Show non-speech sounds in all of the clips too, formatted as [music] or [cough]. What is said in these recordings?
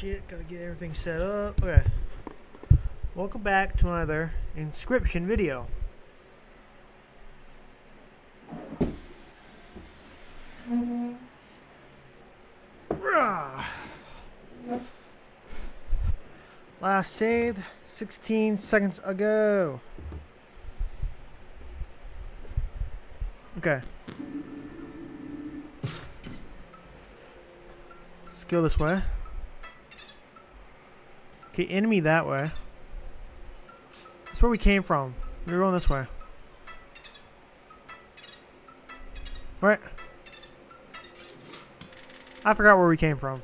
shit. Gotta get everything set up. Okay. Welcome back to another Inscryption video. Last saved 16 seconds ago. Okay. Let's go this way. Okay, enemy that way. That's where we came from. We were going this way. Right. I forgot where we came from.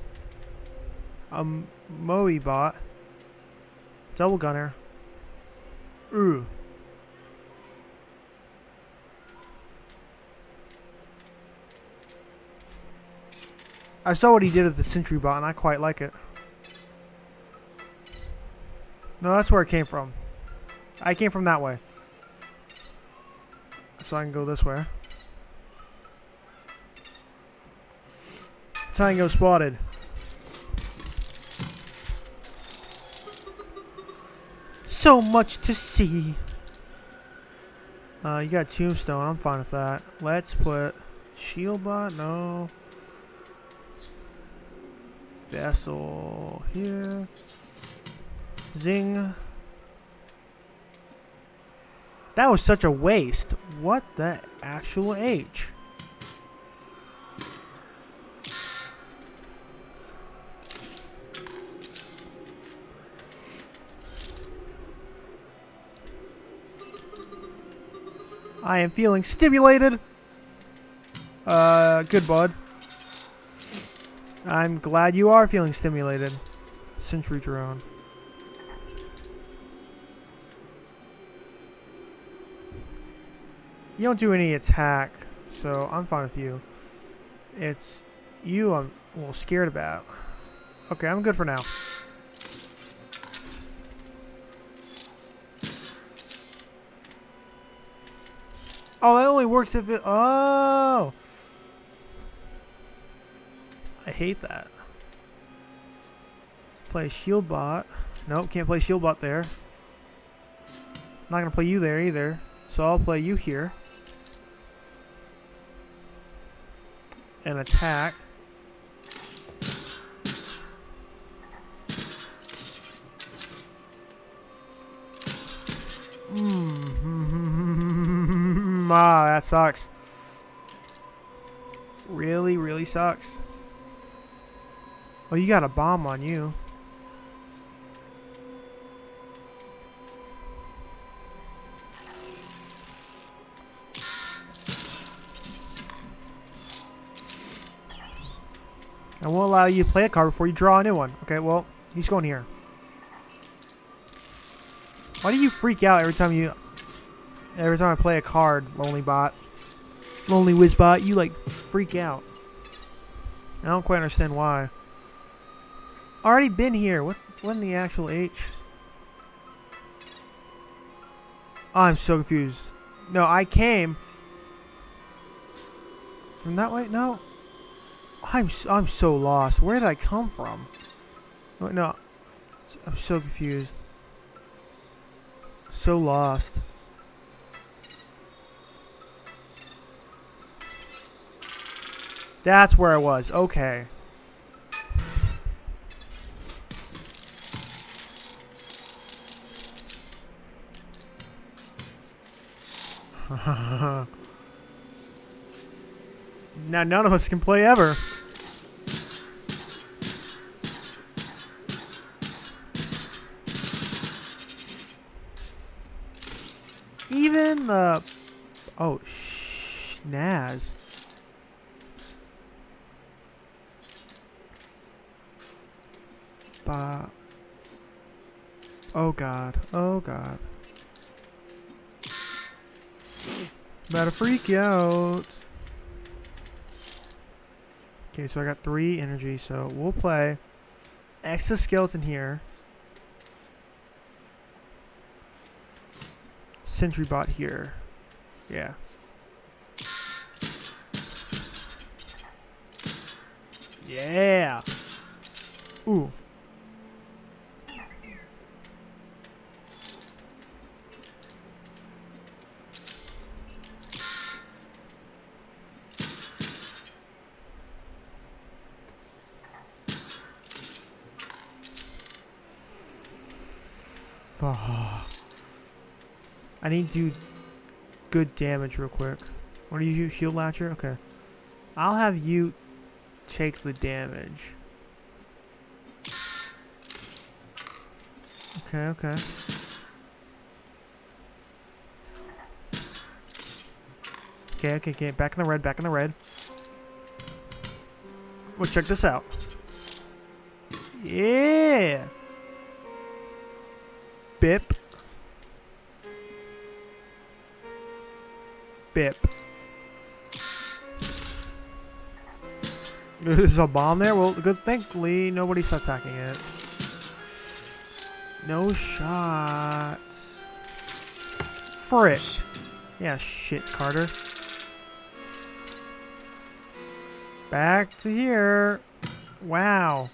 Um, Moe bot. Double gunner. Ooh. I saw what he did with the sentry bot and I quite like it. No, that's where it came from. I came from that way. So I can go this way. Tango spotted. So much to see. Uh, you got tombstone. I'm fine with that. Let's put shield bot. No. Vessel here. Zing. That was such a waste. What the actual H? I am feeling stimulated. Uh, good bud. I'm glad you are feeling stimulated. Sentry drone. You don't do any attack, so I'm fine with you. It's you I'm a little scared about. Okay, I'm good for now. Oh, that only works if it... Oh! I hate that. Play shield bot. Nope, can't play shield bot there. not going to play you there either. So I'll play you here. And attack. Mm. [laughs] ah, that sucks. Really, really sucks. Oh, you got a bomb on you. I won't allow you to play a card before you draw a new one. Okay, well, he's going here. Why do you freak out every time you... Every time I play a card, Lonely Bot? Lonely Wizbot, you, like, freak out. I don't quite understand why. Already been here. What, what in the actual H? Oh, I'm so confused. No, I came... From that way? No. I'm I'm so lost. Where did I come from? No, no. I'm so confused. So lost. That's where I was. Okay. [laughs] now none of us can play ever. Even the... Oh, sh Naz. Oh god. Oh god. About to freak out. Okay, so I got three energy, so we'll play exoskeleton here. sentry bot here. Yeah. Yeah. Ooh. Fuck. I need to do good damage real quick. What do you use? Shield Latcher? Okay. I'll have you take the damage. Okay, okay. Okay, okay, okay. Back in the red, back in the red. Well, check this out. Yeah! Bip. Bip. There's a bomb there? Well, good thankfully nobody's attacking it. No shot. Frick. Yeah, shit, Carder. Back to here. Wow.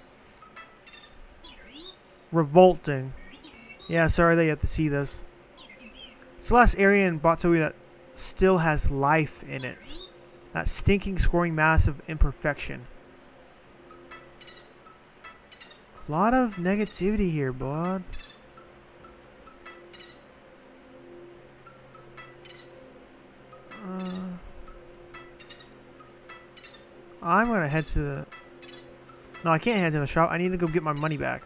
Revolting. Yeah, sorry that you have to see this. It's the last area in Botopia that still has life in it. That stinking, scoring mass of imperfection. A lot of negativity here, bud. Uh, I'm gonna head to the... No, I can't head to the shop. I need to go get my money back.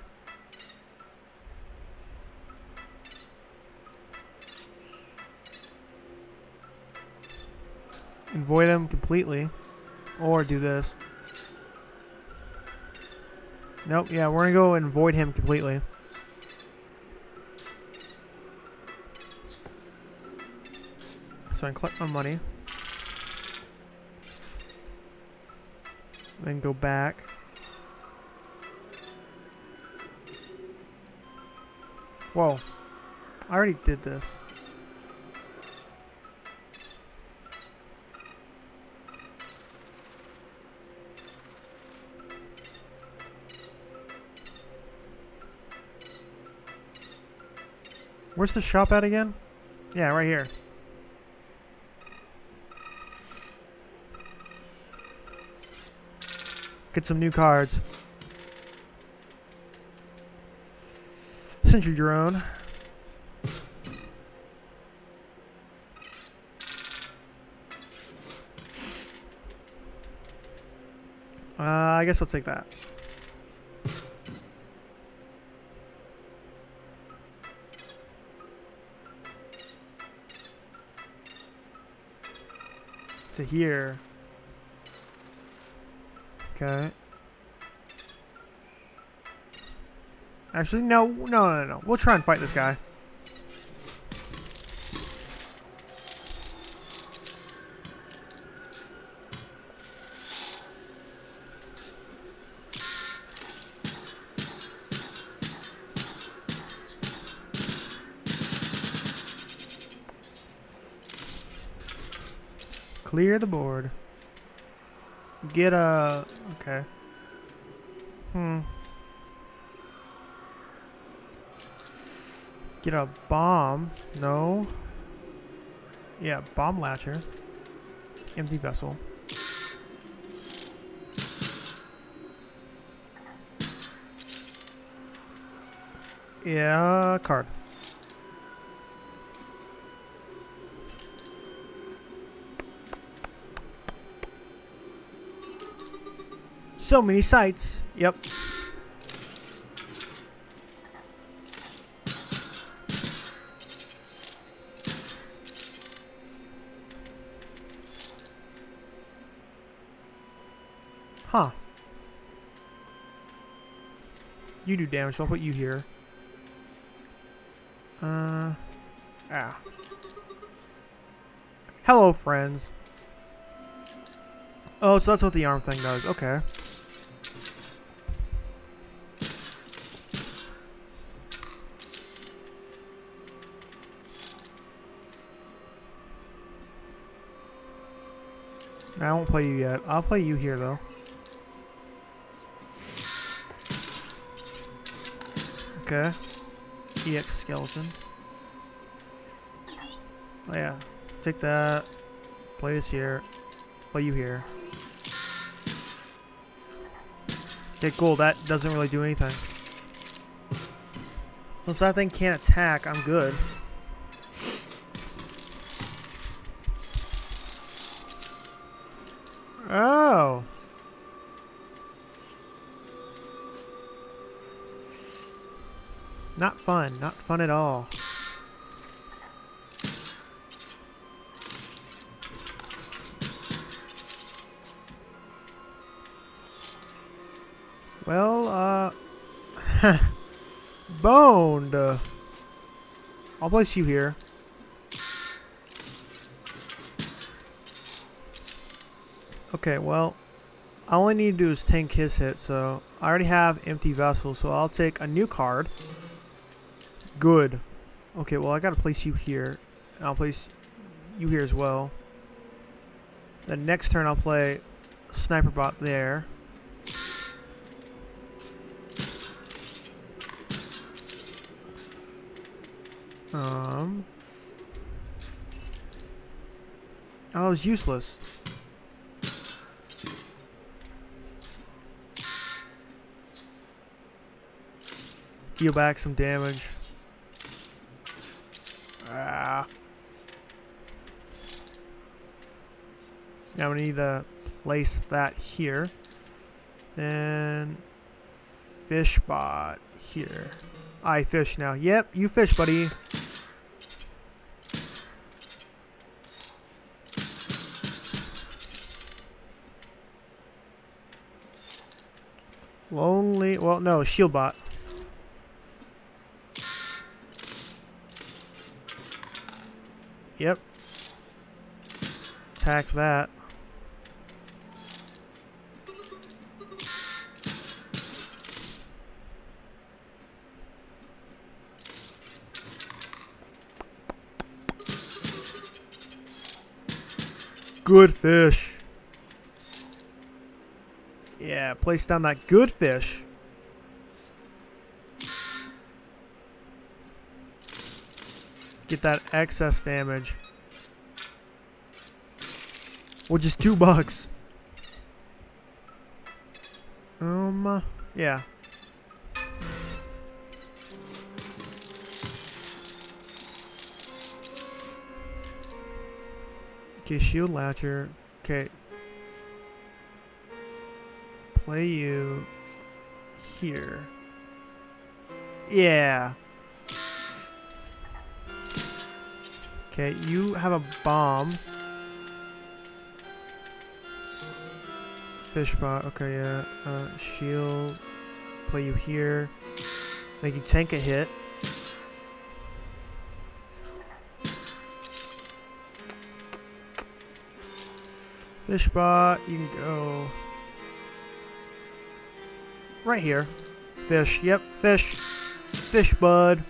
And void them completely. Or do this. Nope, yeah, we're gonna go and void him completely. So I collect my money. Then go back. Whoa. I already did this. Where's the shop at again? Yeah, right here. Get some new cards. Sentry drone. Uh, I guess I'll take that. Here. Okay. Actually, no, no, no, no. We'll try and fight this guy. Clear the board. Get a... Okay. Hmm. Get a bomb. No. Yeah, bomb latcher. Empty vessel. Yeah, card. So many sites. Yep. Huh. You do damage, so I'll put you here. Uh, ah. Hello, friends. Oh, so that's what the arm thing does. Okay. I won't play you yet. I'll play you here, though. Okay. EX skeleton. Oh, yeah. Take that. Play this here. Play you here. Okay, cool. That doesn't really do anything. Since that thing can't attack, I'm good. Oh. Not fun. Not fun at all. Well, uh... [laughs] boned! I'll place you here. Okay, well, all I need to do is tank his hit, so I already have empty vessels, so I'll take a new card. Good. Okay, well, I gotta place you here. And I'll place you here as well. The next turn, I'll play Sniper Bot there. Um. Oh, that was useless. Deal back some damage. Ah. Now we need to place that here. And fish bot here. I fish now. Yep, you fish, buddy. Lonely, well, no, shield bot. Yep. Attack that. Good fish. Yeah, place down that good fish. Get that excess damage. Which just two bucks. Um, yeah. Okay, shield latcher. Okay. Play you here. Yeah. Okay, you have a bomb. Fish bot. Okay, yeah. Uh, shield. Play you here. Make you tank a hit. Fish bot. You can go right here. Fish. Yep, fish. Fish bud.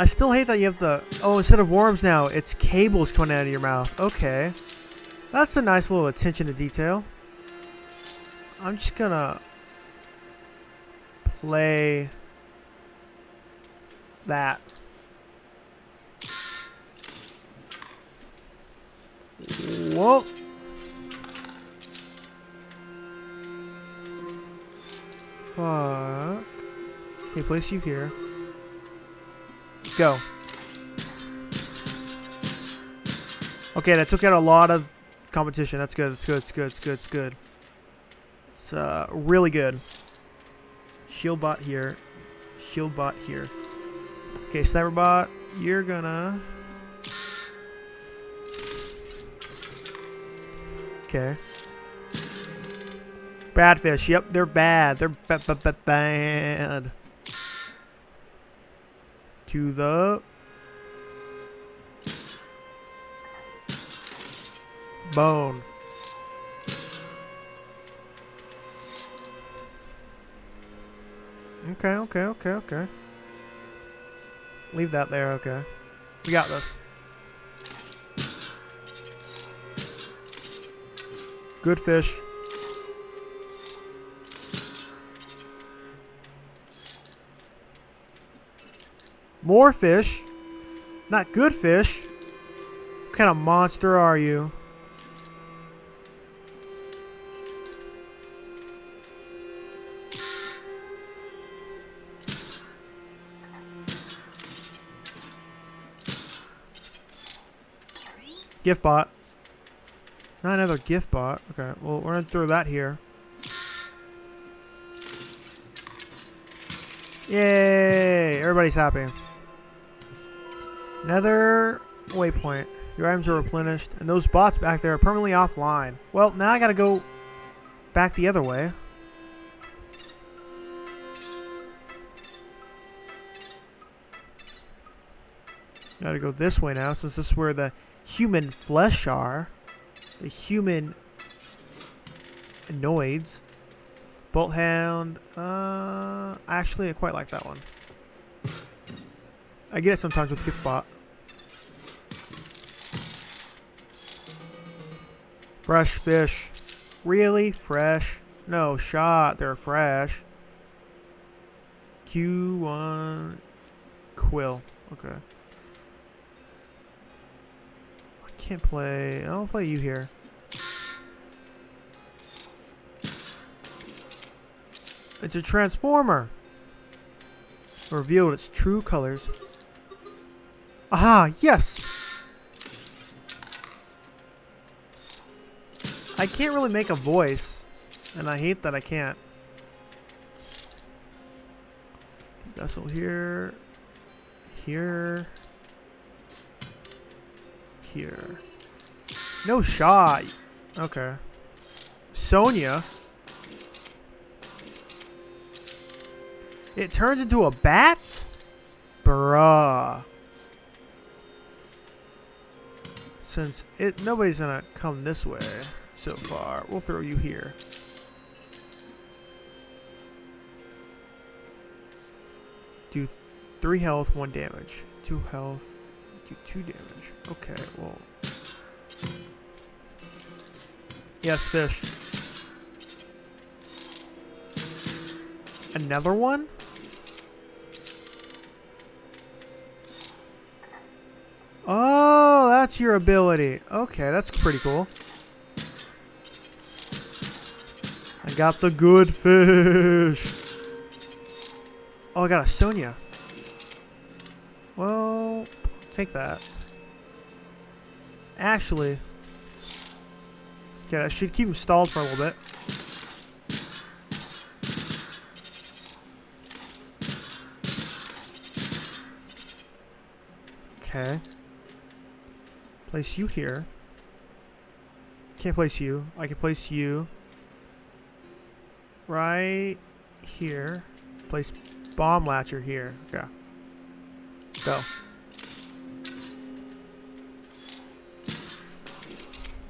I still hate that you have the... Oh, instead of worms now, it's cables coming out of your mouth. Okay. That's a nice little attention to detail. I'm just gonna... Play... That. Whoa. Fuck. Okay, place you here. Go. Okay, that took out a lot of competition. That's good. That's good. It's good. It's good. It's good. It's uh, really good. Shield bot here. Shield bot here. Okay, sniper bot, you're gonna. Okay. Bad fish. Yep, they're bad. They're bad to the bone. Okay, okay, okay, okay. Leave that there, okay. We got this. Good fish. More fish. Not good fish. What kind of monster are you? Gift bot. Not another gift bot. Okay, well, we're going to throw that here. Yay! Everybody's happy. Another waypoint. Your items are replenished, and those bots back there are permanently offline. Well, now I gotta go back the other way. Gotta go this way now, since this is where the human flesh are. The human anoids. Bolt Hound. Uh, actually, I quite like that one. I get it sometimes with Gift Bot. Fresh fish. Really? Fresh? No, shot. They're fresh. Q1 Quill. Okay. I can't play. I'll play you here. It's a transformer. Revealed its true colors. Aha, yes! I can't really make a voice, and I hate that I can't. Vessel here, here, here. No shot. Okay. Sonia. It turns into a bat? Bruh. Since it nobody's gonna come this way so far, we'll throw you here. Do three health, one damage. Two health, do two damage. Okay, well. Yes, fish. Another one? That's your ability. Okay, that's pretty cool. I got the good fish. Oh, I got a Sonia. Well, take that. Actually, yeah, I should keep him stalled for a little bit. Okay. Place you here. Can't place you. I can place you right here. Place bomb latcher here. Yeah. Go.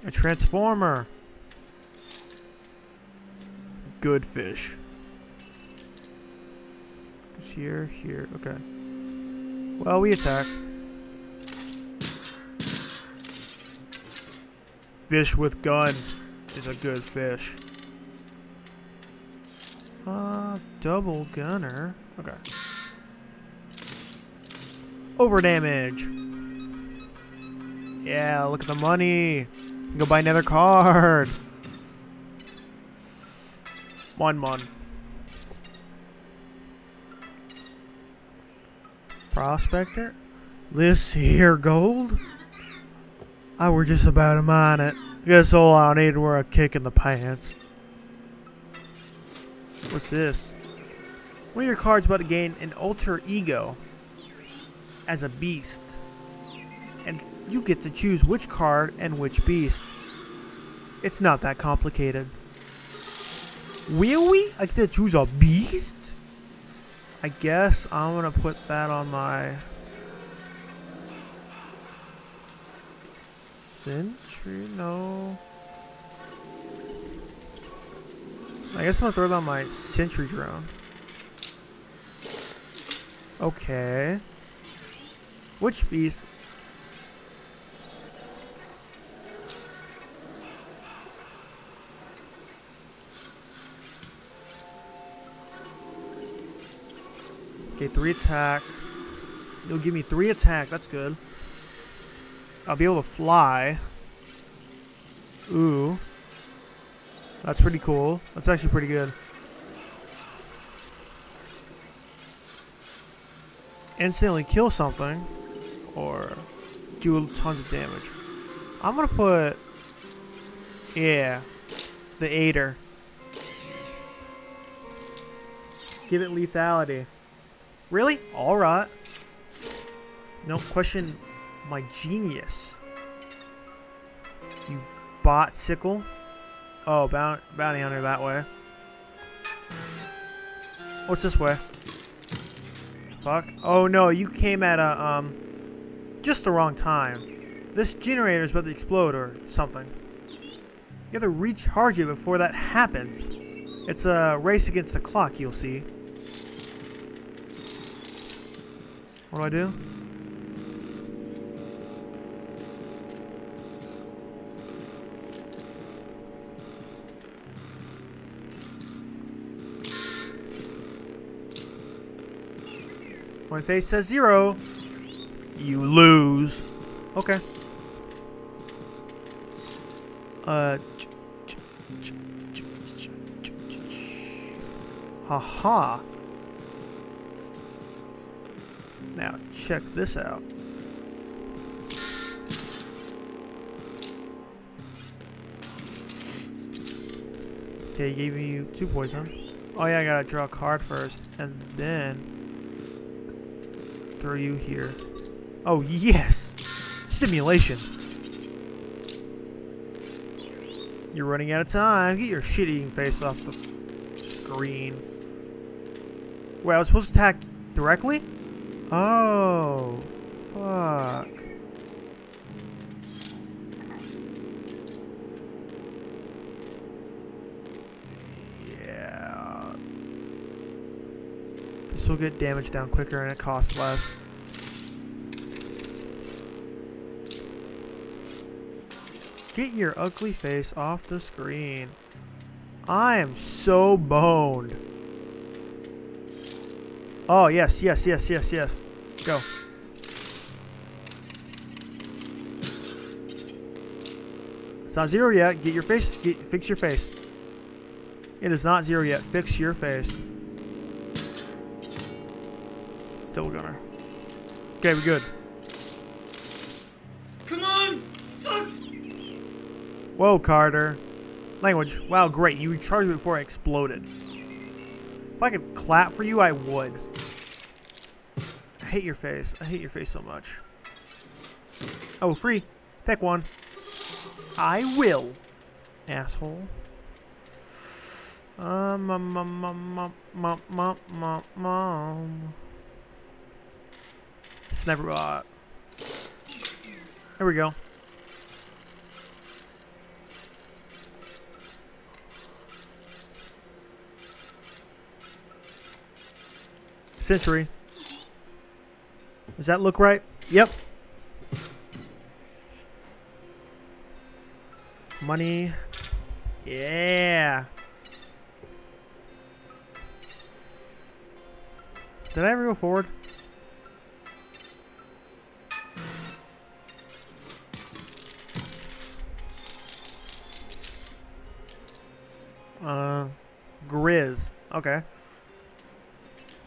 A transformer. Good fish. Here, here. Okay. Well, we attack. Fish with gun is a good fish. Uh, double gunner. Okay. Over damage. Yeah, look at the money. Go buy another card. One mon. Prospector. This here gold. I were just about to mine it. Guess all I need were a kick in the pants. What's this? One of your cards about to gain an alter ego as a beast. And you get to choose which card and which beast. It's not that complicated. Will we? I get to choose a beast? I guess I'm to put that on my Sentry? No. I guess I'm gonna throw on my sentry drone. Okay. Which beast? Okay, three attack. It'll give me three attack. That's good. I'll be able to fly. Ooh. That's pretty cool. That's actually pretty good. Instantly kill something. Or do tons of damage. I'm gonna put... Yeah. The Adder. Give it lethality. Really? Alright. No question my genius. You bought sickle? Oh, bounty hunter that way. What's this way? Fuck. Oh no, you came at a, um, just the wrong time. This generator's about to explode or something. You have to recharge it before that happens. It's a race against the clock, you'll see. What do I do? My face says zero. You lose. Okay. Uh. Haha. Now check this out. Okay, gave you two poison. Oh yeah, I gotta draw a card first, and then throw you here. Oh, yes! Simulation. You're running out of time. Get your shit-eating face off the screen. Wait, I was supposed to attack directly? Oh, fuck. Will get damage down quicker and it costs less. Get your ugly face off the screen. I am so boned. Oh, yes, yes, yes, yes, yes. Go. It's not zero yet. Get your face. Get, fix your face. It is not zero yet. Fix your face. Double gunner. Okay, we're good. Come on! Fuck! Whoa, Carder. Language. Wow, great. You recharged me before I exploded. If I could clap for you, I would. I hate your face. I hate your face so much. Oh, free. Pick one. I will. Asshole. Um, um, um, um, um, um, um, um, um. Sniper bot. There we go. Century. Does that look right? Yep. Money. Yeah. Did I ever go forward? Uh, Grizz. Okay.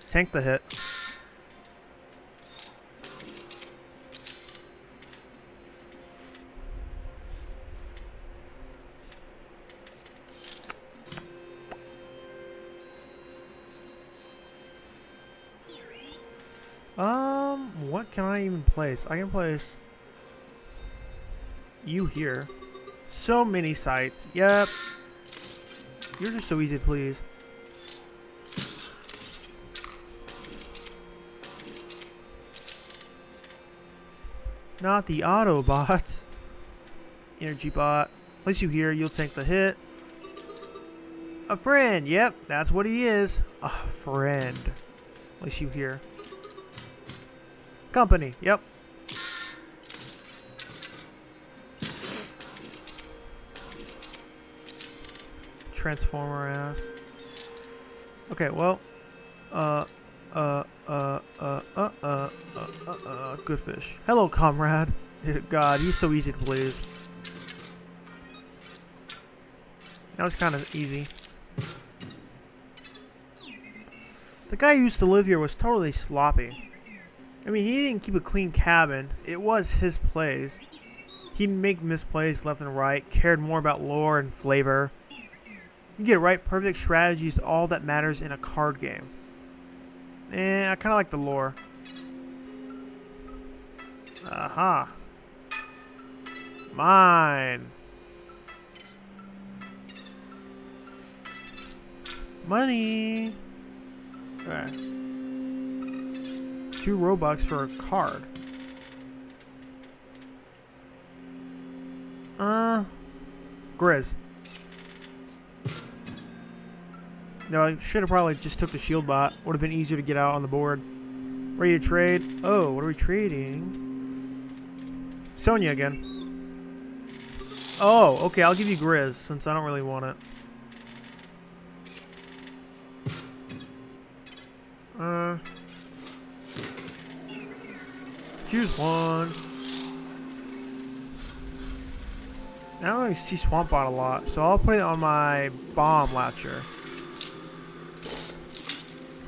Tank the hit. Um, what can I even place? I can place you here. So many sites. Yep. You're just so easy please. Not the Autobots. [laughs] Energy bot. Place you here, you'll take the hit. A friend, yep, that's what he is. A friend. Place you here. Company, yep. Transformer ass. Okay, well, uh, uh, uh, uh, uh, uh, uh, uh, uh, good fish. Hello, comrade. [laughs] God, he's so easy to please. That was kind of easy. The guy who used to live here was totally sloppy. I mean, he didn't keep a clean cabin. It was his place. He'd make misplays left and right, cared more about lore and flavor. You get it right, perfect strategy is all that matters in a card game. Eh, I kind of like the lore. Aha. Mine. Money. Okay. Two Robux for a card. Uh, Grizz. No, I should have probably just took the shield bot. Would have been easier to get out on the board. Ready to trade? Oh, what are we trading? Sonya again. Oh, okay, I'll give you Grizz since I don't really want it. Uh, choose one. I don't really see Swamp Bot a lot, so I'll put it on my Bomb Latcher.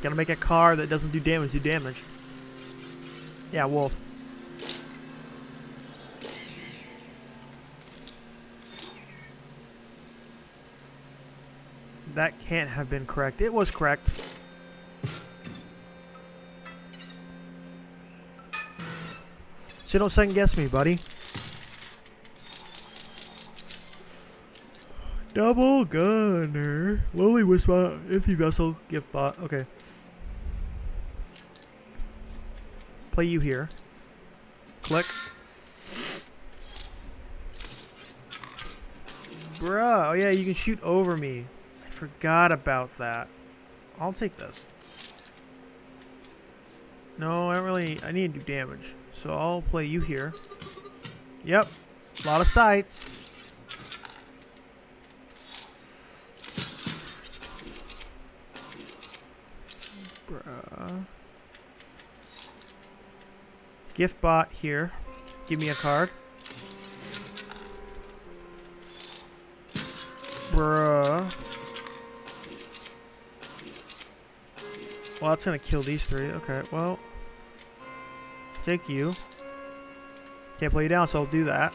Gotta make a car that doesn't do damage do damage. Yeah, Wolf. That can't have been correct. It was correct. So don't second guess me, buddy. Double gunner. Lowly whisper. Empty vessel. Gift bot. Okay. Play you here. Click. Bruh. Oh yeah, you can shoot over me. I forgot about that. I'll take this. No, I don't really... I need to do damage. So I'll play you here. Yep. A lot of sights. Bruh. Gift bot here. Give me a card. Bruh. Well, that's gonna kill these three. Okay, well. Take you. Can't play you down, so I'll do that.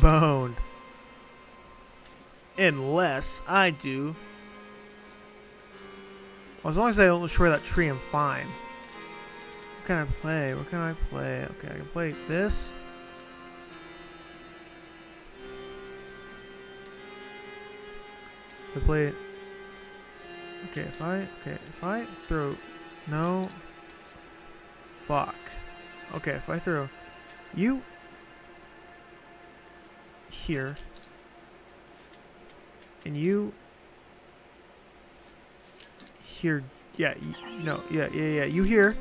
Boned. Unless I do. Well, as long as I don't destroy that tree, I'm fine. What can I play? What can I play? Okay, I can play this. I play. Okay, if I okay, if I throw no. Fuck. Okay, if I throw you here. And you here yeah no yeah yeah yeah you here.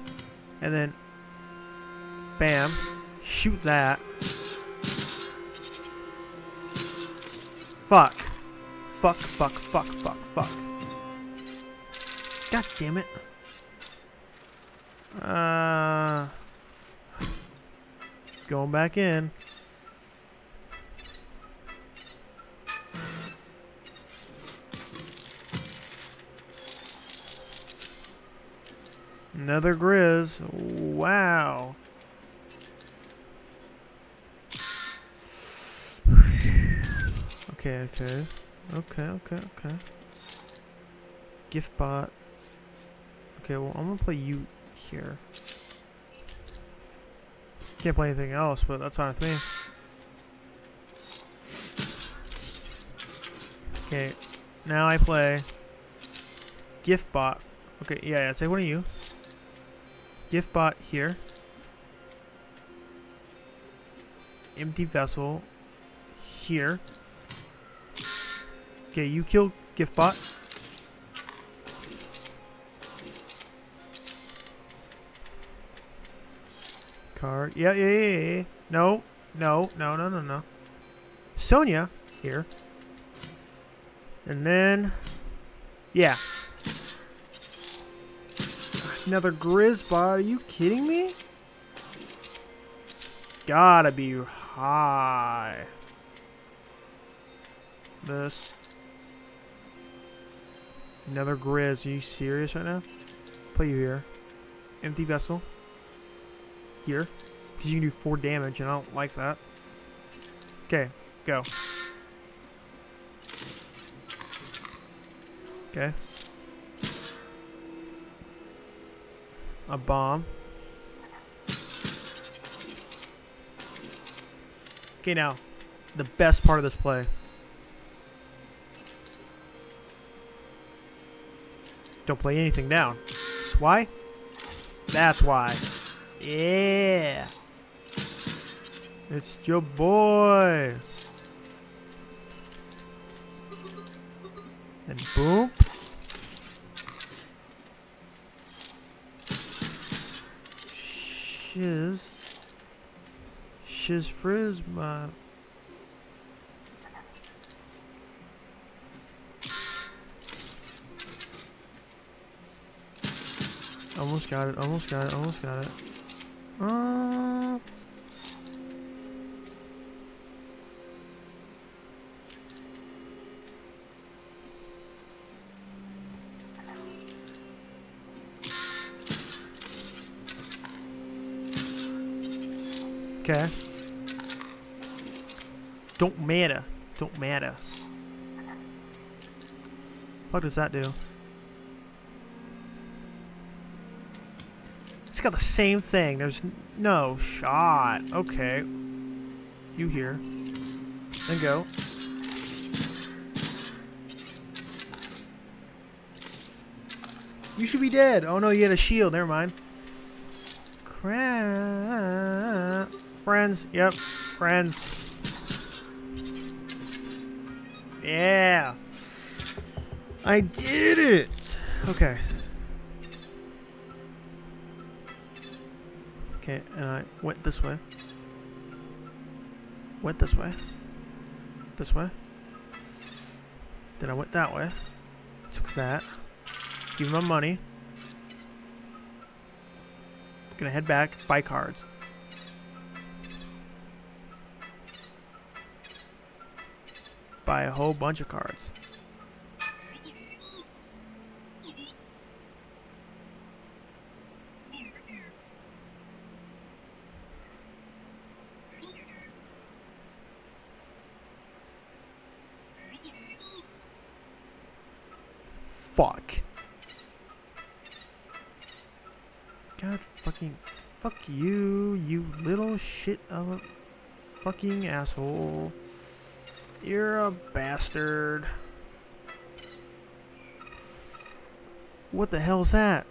And then bam shoot that. Fuck. Fuck fuck fuck fuck fuck. God damn it. Uh, going back in. Another Grizz. Wow. okay, okay. Okay, okay, okay. Gift bot. Okay, well, I'm gonna play you here. Can't play anything else, but that's fine with me. Okay, now I play gift bot. Okay, yeah, yeah, take one of you. Gift bot here. Empty vessel here. Okay, you kill gift bot. Card. Yeah, yeah, yeah, yeah. No, no, no, no, no, no. Sonia here. And then, yeah. Another Grizzbot. Are you kidding me? Gotta be high. This. Another Grizz. Are you serious right now? Play you here. Empty vessel. Here. Because you can do 4 damage, and I don't like that. Okay, go. Okay. A bomb. Okay, now, the best part of this play. Don't play anything down. That's why? That's why. Yeah. It's your boy. And boom. Shiz. Shiz frizz my Almost got it, almost got it, almost got it. Uh Okay. Don't matter. Don't matter. What does that do? It's got the same thing. There's no shot. Okay. You here. Then go. You should be dead. Oh no, you had a shield. Never mind. Crap. Friends. Yep. Friends. Yeah. I did it. Okay. Okay, and I went this way. Went this way. This way. Then I went that way. Took that. Give me my money. Gonna head back, buy cards. Buy a whole bunch of cards. Fuck. God fucking fuck you, you little shit of a fucking asshole. You're a bastard. What the hell's that?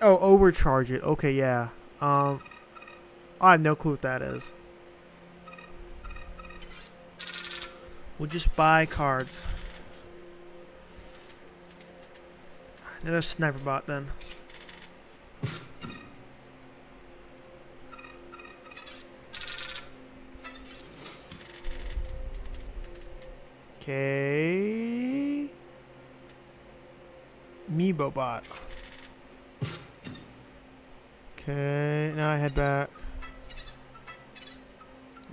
Oh, overcharge it. Okay, yeah. Um, I have no clue what that is. We'll just buy cards. Another sniper bot then. Okay. Meebo bot. Okay, now I head back.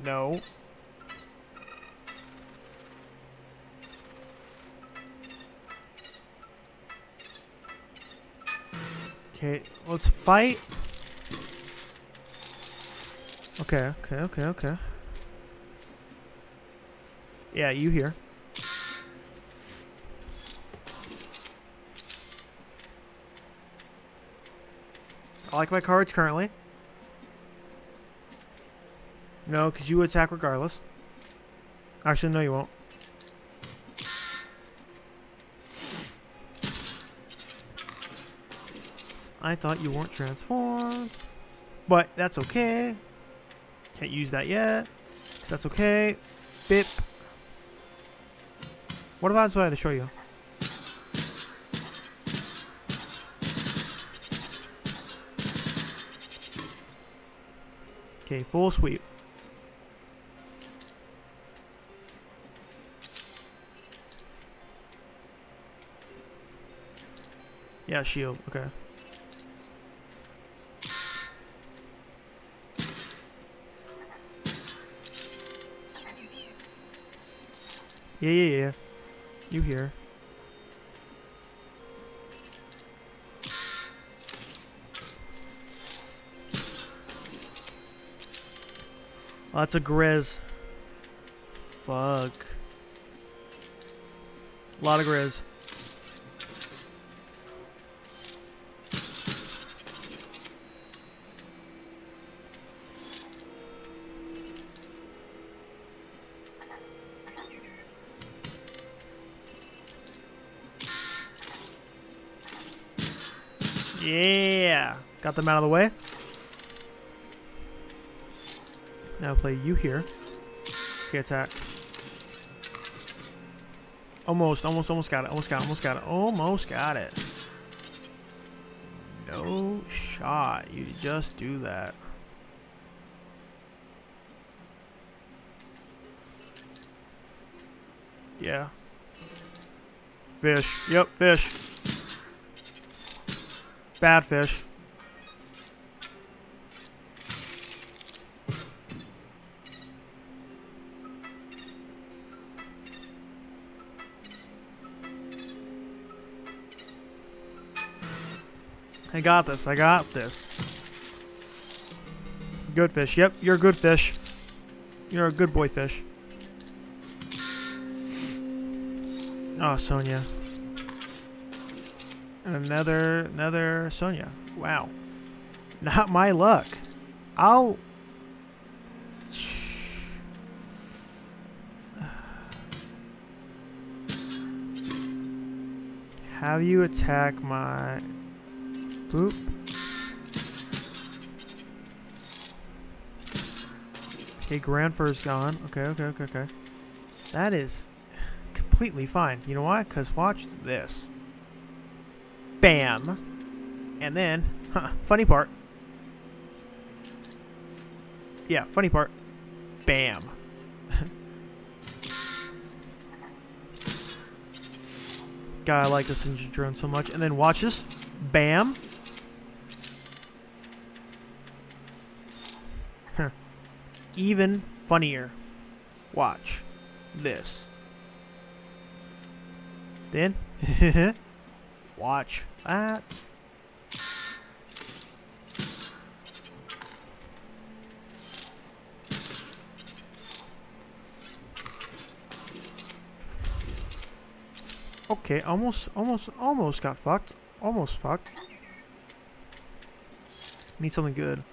No. Okay, let's fight. Okay, okay, okay, okay. Yeah, you here. I like my cards currently. No, because you attack regardless. Actually, no, you won't. I thought you weren't transformed. But that's okay. Can't use that yet. That's okay. Bip. What about so I had to show you? Okay, full sweep. Yeah, shield. Okay. Yeah, yeah, yeah. You here. Oh, that's a Grizz. Fuck. A lot of Grizz. Yeah! Got them out of the way. Now play you here. Okay, attack. Almost, almost, almost got it. Almost got it. Almost got it. Almost got it. No shot. You just do that. Yeah. Fish. Yep, fish. Bad fish. I got this. I got this. Good fish. Yep, you're a good fish. You're a good boy fish. Oh, Sonia. And another, another Sonia. Wow. Not my luck. I'll... [sighs] Have you attack my... Boop. Okay, Grandfur's gone. Okay, okay, okay, okay. That is completely fine. You know why? Because watch this. Bam. And then, huh, funny part. Yeah, funny part. Bam. [laughs] God, I like this engine drone so much. And then watch this. Bam. Even funnier. Watch this. Then, [laughs] watch that. Okay, almost, almost, almost got fucked. Almost fucked. Need something good.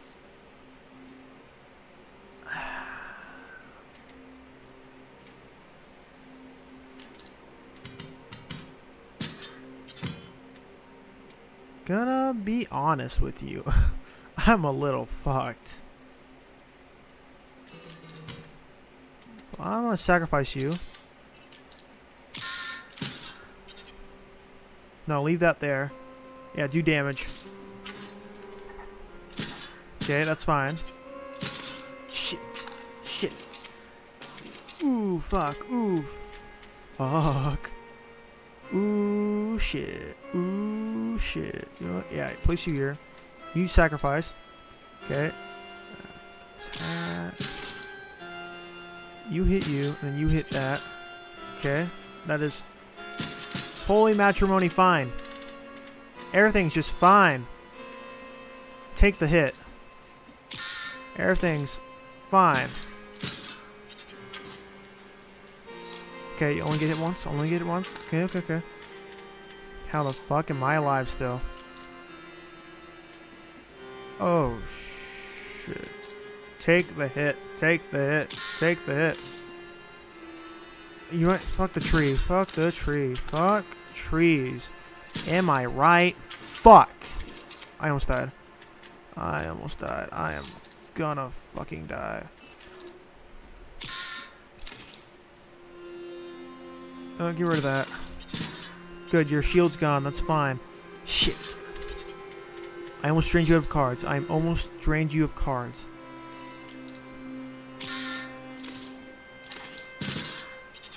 Gonna be honest with you. [laughs] I'm a little fucked. I'm gonna sacrifice you. No, leave that there. Yeah, do damage. Okay, that's fine. Shit. Shit. Ooh, fuck. Ooh, fuck. Ooh, shit. Ooh, shit. You know what? Yeah, place you here. You sacrifice. Okay. Attack. You hit you, and you hit that. Okay. That is Holy matrimony fine. Everything's just fine. Take the hit. Everything's fine. Okay, you only get it once? Only get it once? Okay, okay, okay. How the fuck am I alive still? Oh, shit. Take the hit. Take the hit. Take the hit. You want fuck the tree. Fuck the tree. Fuck trees. Am I right? Fuck. I almost died. I almost died. I am gonna fucking die. Oh, get rid of that. Good, your shield's gone. That's fine. Shit. I almost drained you of cards. I almost drained you of cards.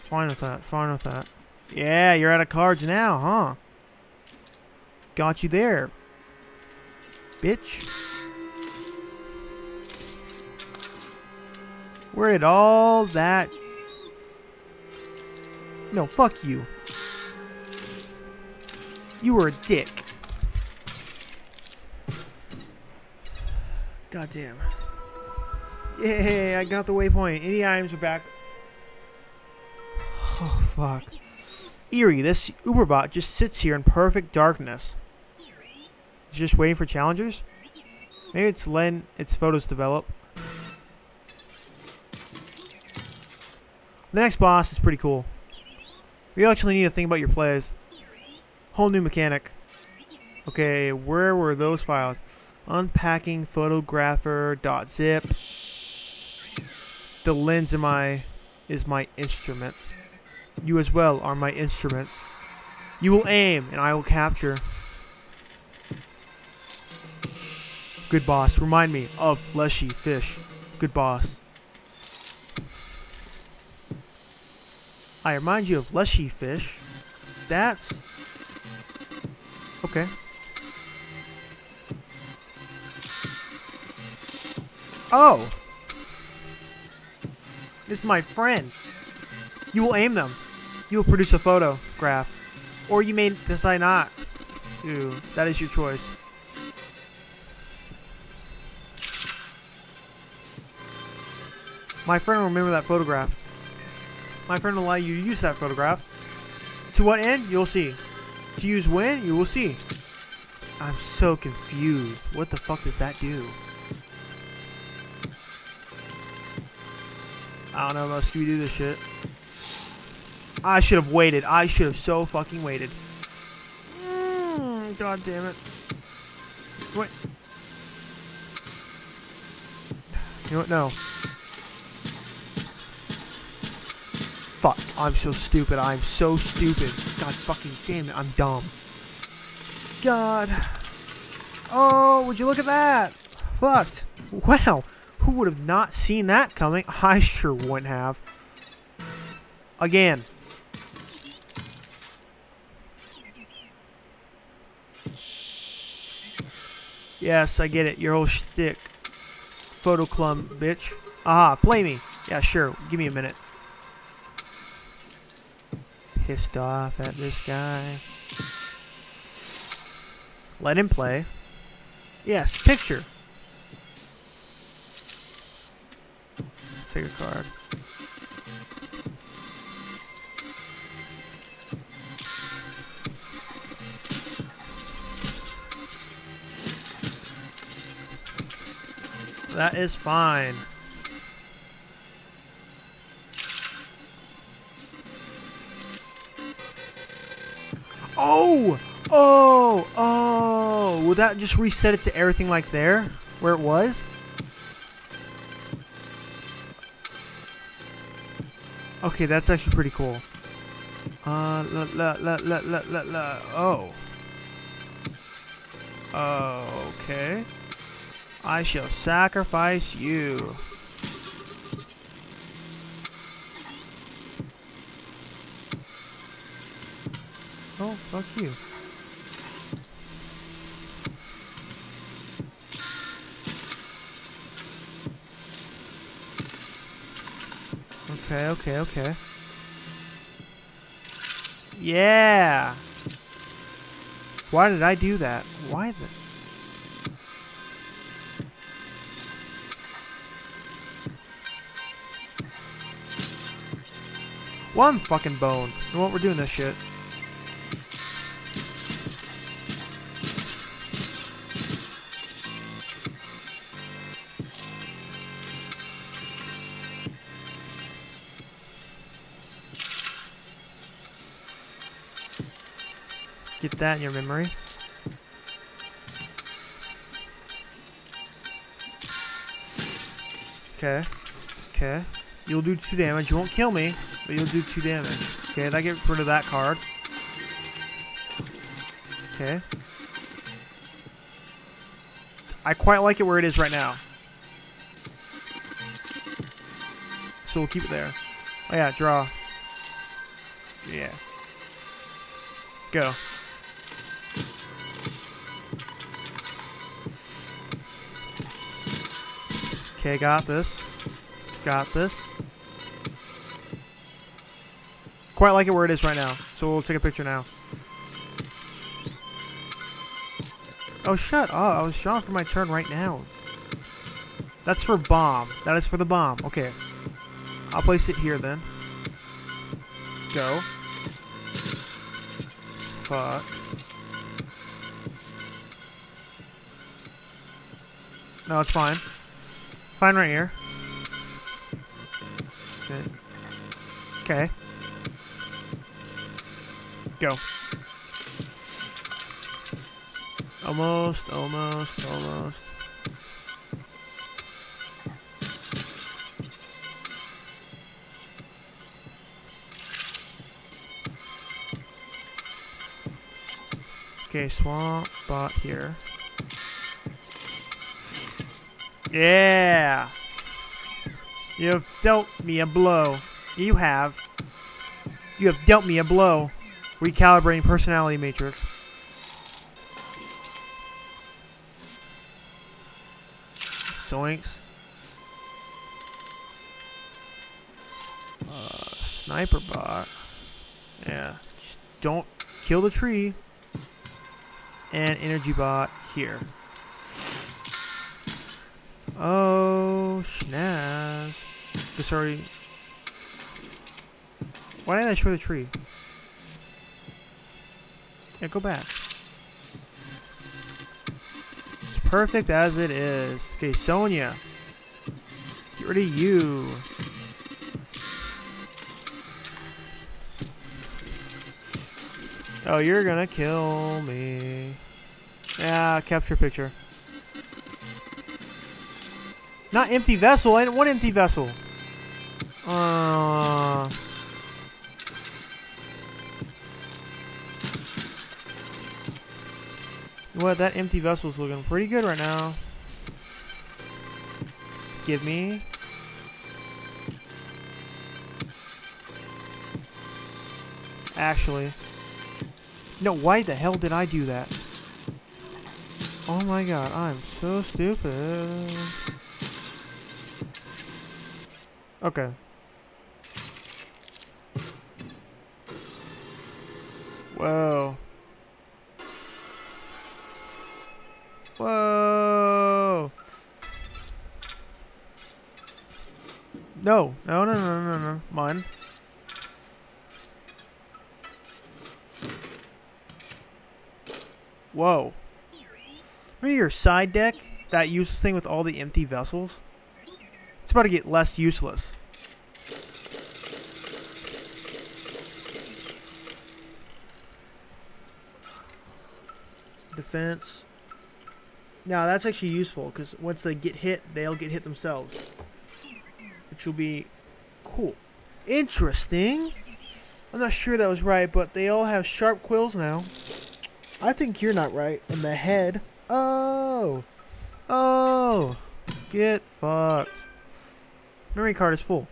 Fine with that. Fine with that. Yeah, you're out of cards now, huh? Got you there. Bitch. Where did all that No, fuck you. You were a dick. Goddamn. Yay, I got the waypoint. Any items are back. Oh, fuck. Eerie, this Uberbot just sits here in perfect darkness. It's just waiting for challengers? Maybe it's letting its photos develop. The next boss is pretty cool. You actually need to think about your plays. Whole new mechanic. Okay, where were those files? Unpacking photographer.zip. The lens in my is my instrument. You as well are my instruments. You will aim and I will capture. Good boss. Remind me of fleshy fish. Good boss. I remind you of fleshy fish. That's okay. Oh! This is my friend. You will aim them. You will produce a photograph. Or you may decide not to. That is your choice. My friend will remember that photograph. My friend will allow you to use that photograph. To what end? You'll see. To use when? You will see. I'm so confused. What the fuck does that do? I don't know about Scooby-Doo this shit. I should have waited. I should have so fucking waited. Mm, God damn it. Wait. You know what? No. Fuck. I'm so stupid. I'm so stupid. God fucking damn it. I'm dumb. God. Oh, would you look at that? Fucked. Wow. Who would have not seen that coming? [laughs] I sure wouldn't have. Again. Yes, I get it. Your whole shtick. Photo clum, bitch. Aha, play me. Yeah, sure. Give me a minute. Pissed off at this guy. Let him play. Yes, picture. Take a card. That is fine. Oh! Oh! Oh! Will that just reset it to everything like there? Where it was? Okay, that's actually pretty cool. Uh, la la la la la la la. Oh. Okay. I shall sacrifice you. Oh, fuck you. Okay, okay, okay. Yeah! Why did I do that? Why the... One fucking bone. You know what? We're doing this shit. Get that in your memory. Okay. Okay. You'll do two damage. You won't kill me, but you'll do two damage. Okay, that gets rid of that card. Okay. I quite like it where it is right now. So we'll keep it there. Oh yeah, draw. Yeah. Go. Okay, got this. Got this. quite like it where it is right now. So we'll take a picture now. Oh, shut up. I was shot for my turn right now. That's for bomb. That is for the bomb. Okay. I'll place it here then. Go. Fuck. No, it's fine. Fine right here. Okay. Go. Almost, almost, almost. Okay, swamp bot here. Yeah! You have dealt me a blow. You have. You have dealt me a blow. Recalibrating personality matrix. Zoinks. Uh, sniper bot. Yeah. Just don't kill the tree. And energy bot here. Oh, snaz. This already... Why didn't I destroy the tree? Yeah, go back. It's perfect as it is. Okay, Sonya. Get rid of you. Oh, you're gonna kill me. Yeah, capture picture. Not empty vessel. Didn't want empty vessel. Uh... What? That empty vessel's looking pretty good right now. Give me. Actually. No, why the hell did I do that? Oh my god, I'm so stupid. Okay. Whoa. Whoa. No, no, no, no, no, no. Mine. Whoa. Remember your side deck? That useless thing with all the empty vessels? It's about to get less useless. Defense. Now that's actually useful because once they get hit, they'll get hit themselves. Which will be cool. Interesting. I'm not sure that was right, but they all have sharp quills now. I think you're not right in the head. Oh. Oh. Get fucked. Memory card is full.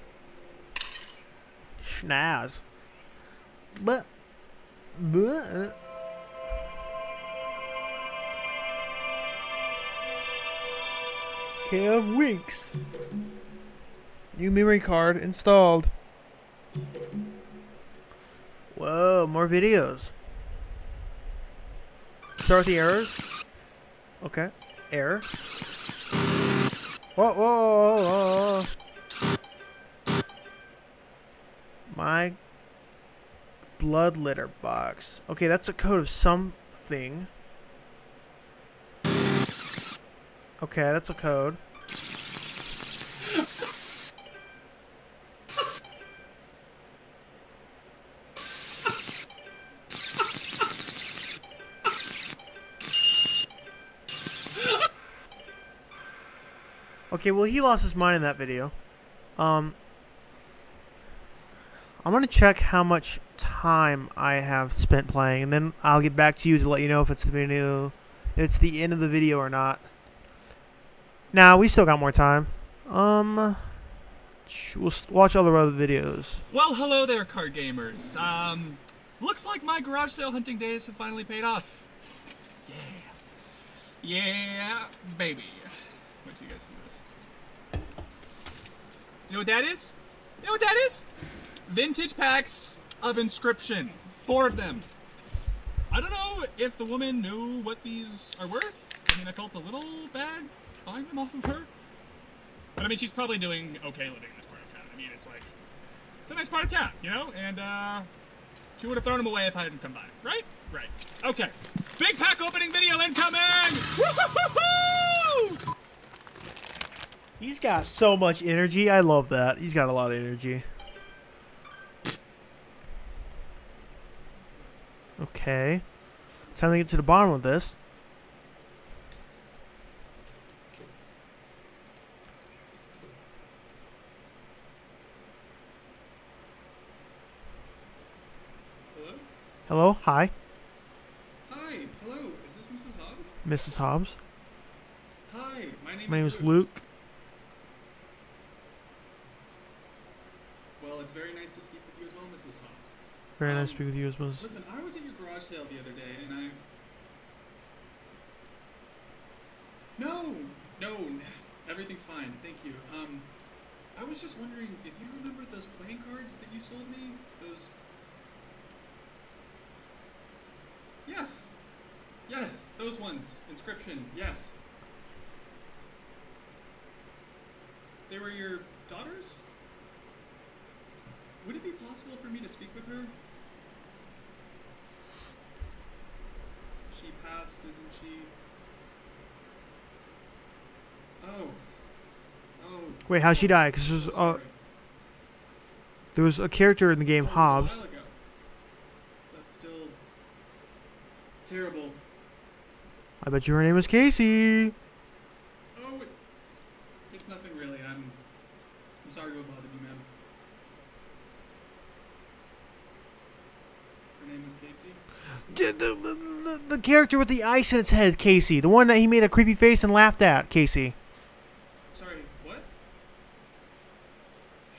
Schnaz. But. But. Kev Winks. New memory card installed. Whoa, more videos. Start with the errors. Okay. Error. Whoa, whoa, whoa, whoa. My blood litter box. Okay, that's a code of something. Okay, that's a code. Okay, well he lost his mind in that video. Um, I'm gonna check how much time I have spent playing, and then I'll get back to you to let you know if it's the video, if it's the end of the video or not. Nah, we still got more time. Um, we'll watch all the other videos. Well, hello there, card gamers. Um, looks like my garage sale hunting days have finally paid off. Yeah. Yeah, baby. Wait you guys see this. You know what that is? You know what that is? Vintage packs of Inscryption. Four of them. I don't know if the woman knew what these are worth. I mean, I felt a little bad buying them off of her. But I mean, she's probably doing okay living in this part of town. I mean, it's like, it's a nice part of town, you know? And, uh, she would have thrown them away if I hadn't come by, right? Right. Okay. Big pack opening video incoming! Woo-hoo-hoo-hoo! He's got so much energy. I love that. He's got a lot of energy. Okay. Time to get to the bottom of this. Hello? Hello? Hi. Hi. Hello. Is this Mrs. Hobbs? Mrs. Hobbs. Hi. My name, My name is is Luke. Well, it's very nice to speak with you as well, Mrs. Hobbs. Very nice Um, to speak with you as well. Listen, I was at your garage sale the other day, and I. No, no, [laughs] everything's fine. Thank you. Um, I was just wondering if you remember those playing cards that you sold me. Those. Yes. Yes, those ones. Inscryption. Yes. They were your daughters. Would it be possible for me to speak with her? She passed, isn't she? Oh. Wait, how'd she die? Because there's, uh, there was a character in the game, Hobbs. That's still terrible. I bet you her name is Kaycee. Oh, it's nothing really. I'm, I'm sorry to bothered you, ma'am. Her name is Kaycee. D- The, the, character with the ice in its head, Kaycee. The one that he made a creepy face and laughed at, Kaycee. Sorry, what?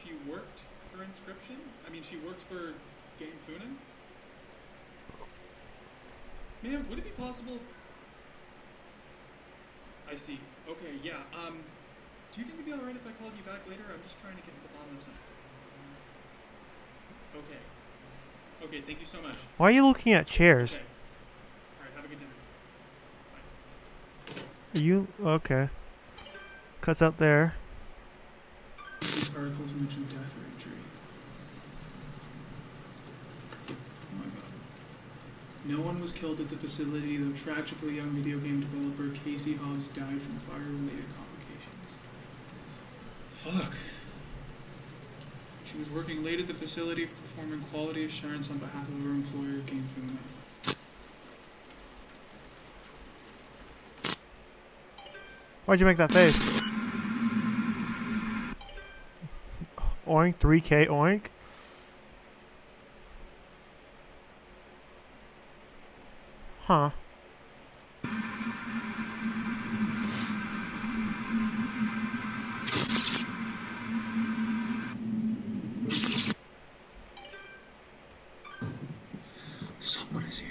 She worked for Inscryption? I mean, she worked for Game Funin? Ma'am, would it be possible? I see. Okay, yeah. Um, do you think it'd be alright if I called you back later? I'm just trying to get to the bottom of something. Okay. Okay, thank you so much. Why are you looking at chairs? Okay. Alright, have a good dinner. Are you okay? Cuts out there. These articles mention death or injury. Oh my god. No one was killed at the facility, though tragically young video game developer Kaycee Hobbs died from fire-related complications. Fuck. She was working late at the facility, performing quality assurance on behalf of her employer, GameFuna. Why'd you make that face? Oink, 3K, oink. Huh. Someone is here.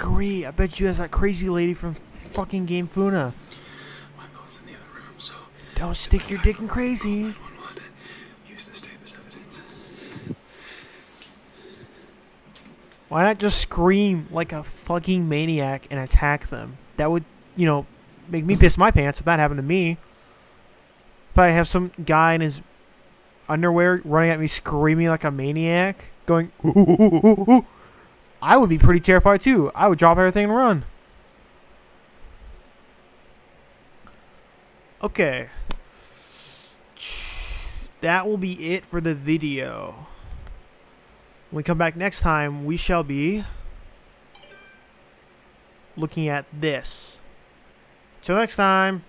I agree. I bet you that's that crazy lady from fucking GameFuna. My phone's in the other room, so Don't stick your dick in crazy. 911. Use this tape as evidence. Why not just scream like a fucking maniac and attack them? That would, you know, make me piss my pants if that happened to me. If I have some guy in his underwear running at me screaming like a maniac, going, [laughs] "Ooh, ooh, ooh, ooh, ooh," I would be pretty terrified too. I would drop everything and run. Okay. That will be it for the video. When we come back next time, we shall be looking at this. Till next time.